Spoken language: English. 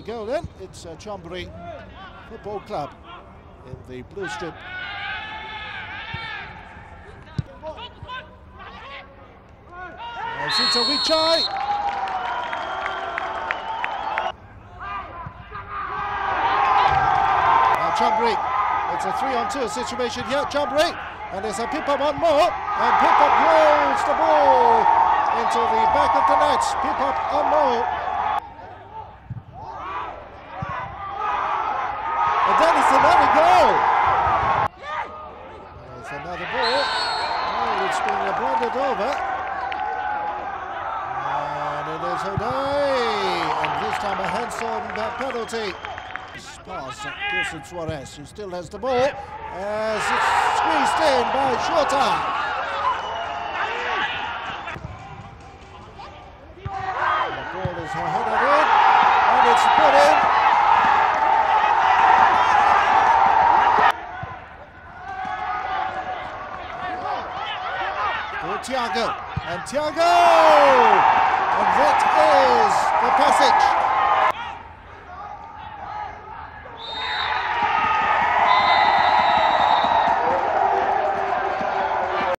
go then. It's uh, Football Club in the blue strip. Sita Wichai. Chonburi. It's a three on two situation here. Chonburi. And there's a Pipob On-Mo. And Pipob rolls the ball into the back of the net. Pippa on more. And then it's another goal. There's another ball. Oh, it's been blundered over. And it is O'Day. And this time a handsome uh, penalty. Pass at Wilson Suarez, who still has the ball. As it's squeezed in by Shorta. The ball is headed in. And it's put in. For Thiago. And Thiago!